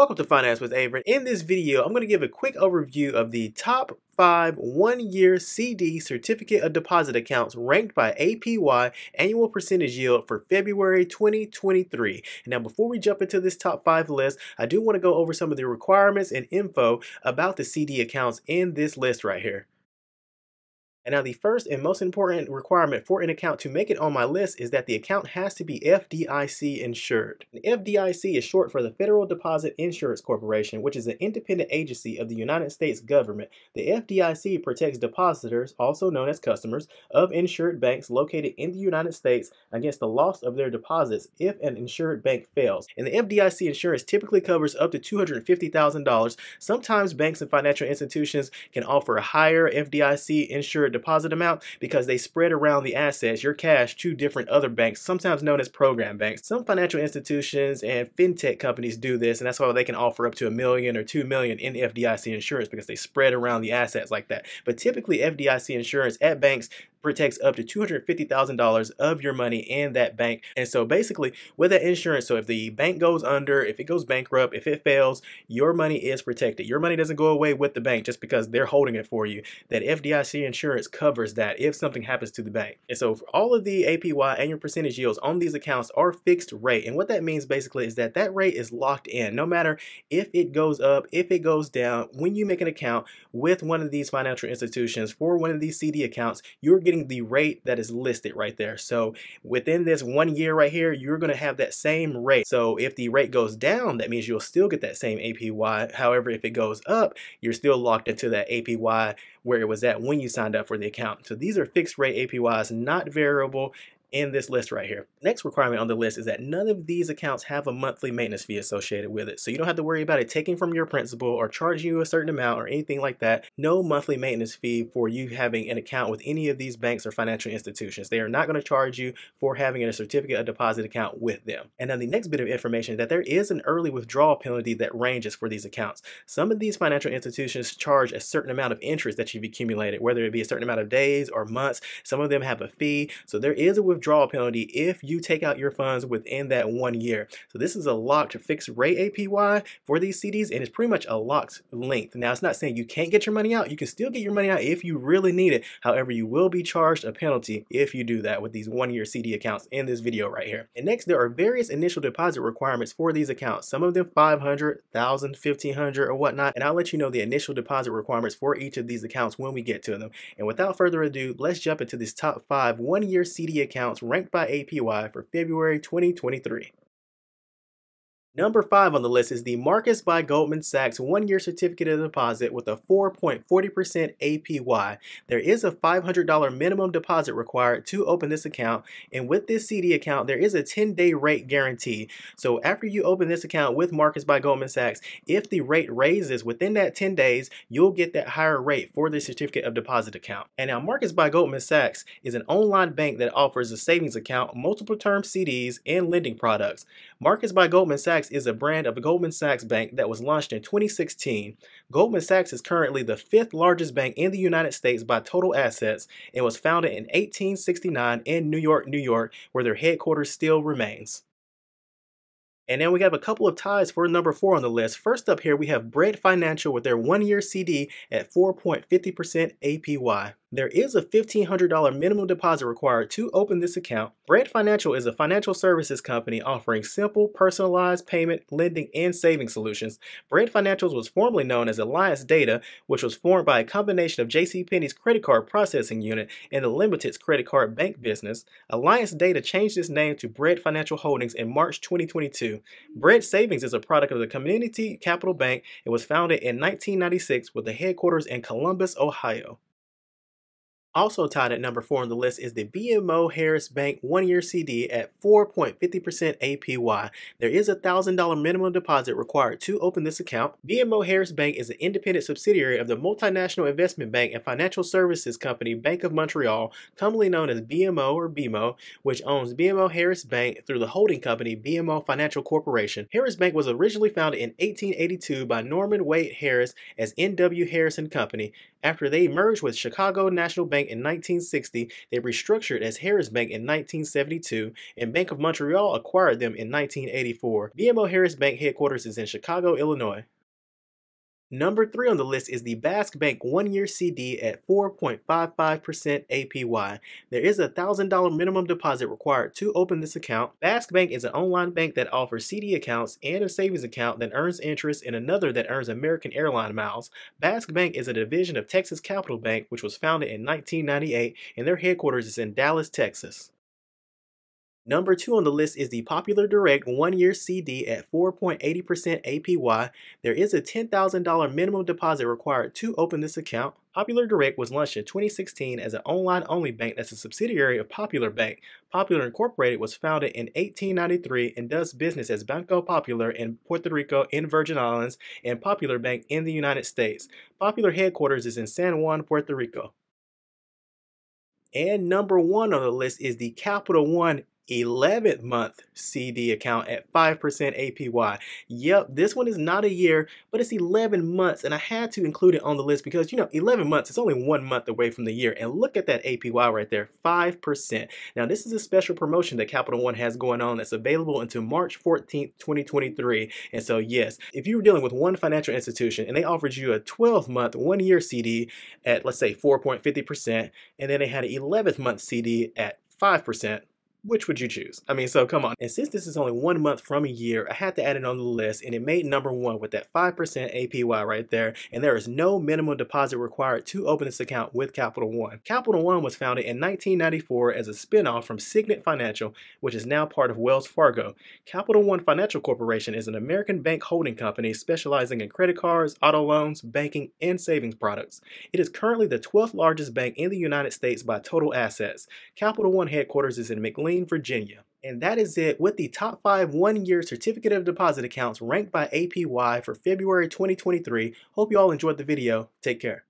Welcome to Finance with Avrin. In this video, I'm going to give a quick overview of the top five one-year CD certificate of deposit accounts ranked by APY annual percentage yield for February 2023. And now before we jump into this top five list, I do want to go over some of the requirements and info about the CD accounts in this list right here. And now the first and most important requirement for an account to make it on my list is that the account has to be FDIC insured. The FDIC is short for the Federal Deposit Insurance Corporation, which is an independent agency of the United States government. The FDIC protects depositors, also known as customers, of insured banks located in the United States against the loss of their deposits if an insured bank fails. And the FDIC insurance typically covers up to $250,000. Sometimes banks and financial institutions can offer a higher FDIC insured deposit amount because they spread around the assets, your cash, to different other banks, sometimes known as program banks. Some financial institutions and fintech companies do this, and that's why they can offer up to a million or two million in FDIC insurance because they spread around the assets like that. But typically, FDIC insurance at banks protects up to $250,000 of your money in that bank. And so basically with that insurance, so if the bank goes under, if it goes bankrupt, if it fails, your money is protected. Your money doesn't go away with the bank just because they're holding it for you. That FDIC insurance covers that if something happens to the bank. And so all of the APY annual percentage yields on these accounts are fixed rate. And what that means basically is that that rate is locked in no matter if it goes up, if it goes down, when you make an account with one of these financial institutions for one of these CD accounts, you're getting the rate that is listed right there. So within this one year right here, you're going to have that same rate. So if the rate goes down, that means you'll still get that same APY. However, if it goes up, you're still locked into that APY where it was at when you signed up for the account. So these are fixed rate APYs, not variable in this list right here. Next requirement on the list is that none of these accounts have a monthly maintenance fee associated with it. So you don't have to worry about it taking from your principal or charging you a certain amount or anything like that. No monthly maintenance fee for you having an account with any of these banks or financial institutions. They are not going to charge you for having a certificate of deposit account with them. And then the next bit of information that there is an early withdrawal penalty that ranges for these accounts. Some of these financial institutions charge a certain amount of interest that you've accumulated, whether it be a certain amount of days or months. Some of them have a fee. So there is a withdrawal penalty if you take out your funds within that one year. So this is a locked fixed rate APY for these CDs and it's pretty much a locked length. Now it's not saying you can't get your money out. You can still get your money out if you really need it. However, you will be charged a penalty if you do that with these one year CD accounts in this video right here. And next, there are various initial deposit requirements for these accounts. Some of them 500, 1000, 1500 or whatnot. And I'll let you know the initial deposit requirements for each of these accounts when we get to them. And without further ado, let's jump into this top five one year CD accounts ranked ranked by APY for February 2023. Number five on the list is the Marcus by Goldman Sachs one-year certificate of deposit with a 4.40% APY. There is a $500 minimum deposit required to open this account, and with this CD account, there is a 10-day rate guarantee. So after you open this account with Marcus by Goldman Sachs, if the rate raises within that 10 days, you'll get that higher rate for the certificate of deposit account. And now Marcus by Goldman Sachs is an online bank that offers a savings account, multiple term CDs, and lending products. Marcus by Goldman Sachs Sachs is a brand of Goldman Sachs bank that was launched in 2016. Goldman Sachs is currently the fifth largest bank in the United States by total assets and was founded in 1869 in New York, New York, where their headquarters still remains. And then we have a couple of ties for number four on the list. First up here, we have Bread Financial with their one year CD at 4.50% APY. There is a $1,500 minimum deposit required to open this account. Bread Financial is a financial services company offering simple, personalized payment, lending, and saving solutions. Bread Financials was formerly known as Alliance Data, which was formed by a combination of JCPenney's credit card processing unit and the Limited's credit card bank business. Alliance Data changed its name to Bread Financial Holdings in March 2022. Bread Savings is a product of the Comenity Capital Bank and was founded in 1996 with the headquarters in Columbus, Ohio. Also tied at number four on the list is the BMO Harris Bank one-year CD at 4.50% APY. There is a $1,000 minimum deposit required to open this account. BMO Harris Bank is an independent subsidiary of the multinational investment bank and financial services company Bank of Montreal, commonly known as BMO or BMO, which owns BMO Harris Bank through the holding company BMO Financial Corporation. Harris Bank was originally founded in 1882 by Norman Wade Harris as N.W. Harris and Company after they merged with Chicago National Bank Bank in 1960, they restructured as Harris Bank in 1972, and Bank of Montreal acquired them in 1984. BMO Harris Bank headquarters is in Chicago, Illinois. Number three on the list is the Bask Bank one-year CD at 4.55% APY. There is a $1,000 minimum deposit required to open this account. Bask Bank is an online bank that offers CD accounts and a savings account that earns interest and another that earns American airline miles. Bask Bank is a division of Texas Capital Bank, which was founded in 1998, and their headquarters is in Dallas, Texas. Number two on the list is the Popular Direct one-year CD at 4.80% APY. There is a $10,000 minimum deposit required to open this account. Popular Direct was launched in 2016 as an online-only bank that's a subsidiary of Popular Bank. Popular Incorporated was founded in 1893 and does business as Banco Popular in Puerto Rico and Virgin Islands and Popular Bank in the United States. Popular headquarters is in San Juan, Puerto Rico. And number one on the list is the Capital One 11th month CD account at 5% APY. Yep, this one is not a year, but it's 11 months, and I had to include it on the list because, you know, 11 months, it's only one month away from the year, and look at that APY right there, 5%. Now, this is a special promotion that Capital One has going on that's available until March 14th, 2023, and so, yes, if you were dealing with one financial institution and they offered you a 12-month, one-year CD at, let's say, 4.50%, and then they had an 11th month CD at 5%, which would you choose? I mean, so come on. And since this is only one month from a year, I had to add it on the list and it made number one with that 5% APY right there. And there is no minimum deposit required to open this account with Capital One. Capital One was founded in 1994 as a spinoff from Signet Financial, which is now part of Wells Fargo. Capital One Financial Corporation is an American bank holding company specializing in credit cards, auto loans, banking, and savings products. It is currently the 12th largest bank in the United States by total assets. Capital One headquarters is in McLean, Virginia. And that is it with the top five one year certificate of deposit accounts ranked by APY for February 2023. Hope you all enjoyed the video. Take care.